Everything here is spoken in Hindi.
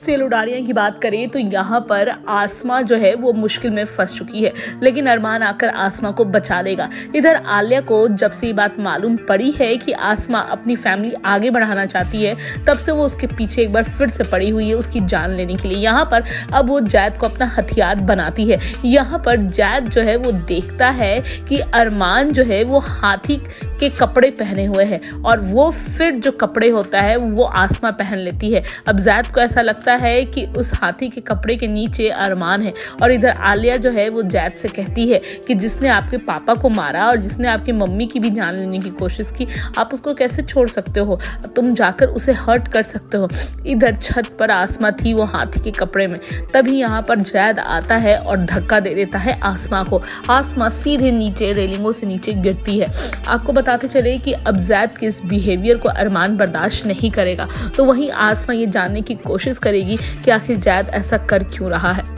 सेल उडारिया की बात करें तो यहाँ पर आसमा जो है वो मुश्किल में फंस चुकी है। लेकिन अरमान आकर आसमा को बचा लेगा। इधर आलिया को जब से ये बात मालूम पड़ी है कि आसमा अपनी फैमिली आगे बढ़ाना चाहती है, तब से वो उसके पीछे एक बार फिर से पड़ी हुई है उसकी जान लेने के लिए। यहाँ पर अब वो जैद को अपना हथियार बनाती है। यहाँ पर जैद जो है वो देखता है कि अरमान जो है वो हाथी के कपड़े पहने हुए है और वो फिर जो कपड़े होता है वो आसमा पहन लेती है। अब जैद को ऐसा लगता लगता है कि उस हाथी के कपड़े के नीचे अरमान है। और इधर आलिया जो है, वो जैद से कहती है कि जिसने आपके पापा को मारा और जिसने आपकी मम्मी की भी जान लेने की कोशिश की, आप उसको कैसे छोड़ सकते हो? तुम जाकर उसे हर्ट कर सकते हो। इधर छत पर आसमा थी वो हाथी के कपड़े में। तभी यहाँ पर जैद आता है और धक्का दे देता है आसमा को। आसमा सीधे नीचे, रेलिंगों से नीचे गिरती है। आपको बताते चले कि अब जैद के इस बिहेवियर को अरमान बर्दाश्त नहीं करेगा। तो वहीं आसमा ये जानने की कोशिश करेगी करेगी कि आखिर जैद ऐसा कर क्यों रहा है?